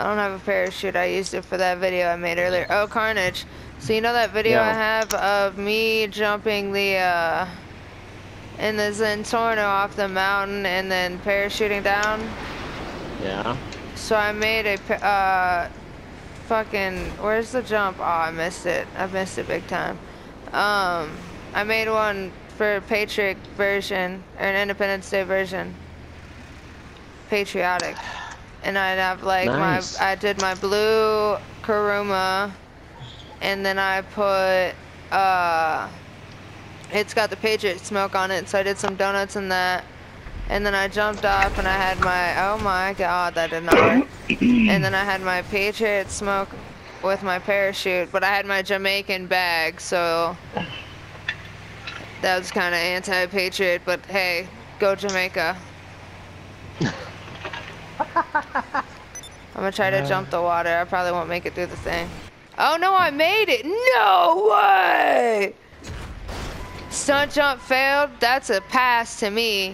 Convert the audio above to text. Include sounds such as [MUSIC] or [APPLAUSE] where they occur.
I don't have a parachute. I used it for that video I made earlier. Oh, Carnage. So you know that video I have of me jumping the, uh, in the Zentorno off the mountain and then parachuting down? Yeah. So I made a, uh, fucking, where's the jump? Oh, I missed it. I missed it big time. Um, I made one for Patriot version, or an Independence Day version. Patriotic. And I'd have like Nice. my, I did my blue Kuruma, and then I put, uh, it's got the Patriot smoke on it, so I did some donuts in that. And then I jumped off and I had my, oh my god, that did not work. [COUGHS] and then I had my Patriot smoke with my parachute, but I had my Jamaican bag, so that was kind of anti-patriot, but hey, go Jamaica. [LAUGHS] [LAUGHS] I'm gonna try to uh. jump the water. I probably won't make it through the thing. Oh no, I made it! No way! Stunt jump failed. That's a pass to me.